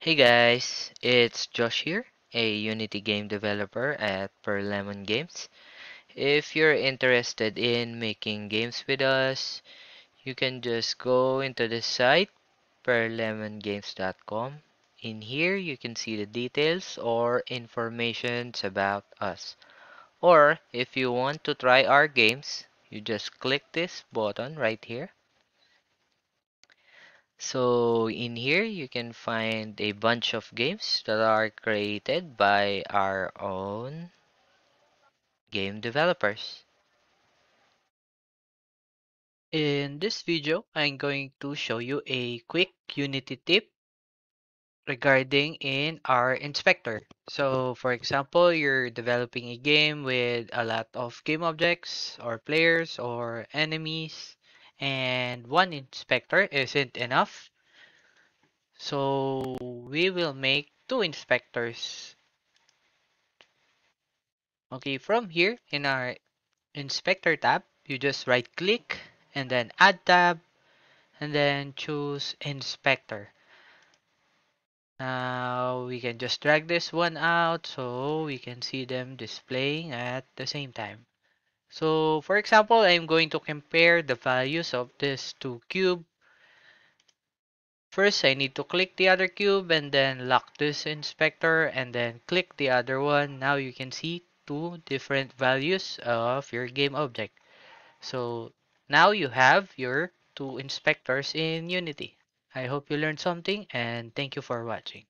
Hey guys, it's Josh here, a Unity game developer at Pearl Lemon Games. If you're interested in making games with us, you can just go into the site pearllemongames.com. In here, you can see the details or informations about us. Or if you want to try our games, you just click this button right here So in here you can find a bunch of games that are created by our own game developers. In this video, I'm going to show you a quick Unity tip regarding in our inspector. So for example, you're developing a game with a lot of game objects or players or enemies and one inspector isn't enough. So we will make two inspectors. Okay, from here in our inspector tab, you just right click and then add tab and then choose inspector. Now we can just drag this one out so we can see them displaying at the same time. So for example, I'm going to compare the values of this two cube. First, I need to click the other cube and then lock this inspector and then click the other one. Now you can see two different values of your game object. So now you have your two inspectors in Unity. I hope you learned something and thank you for watching.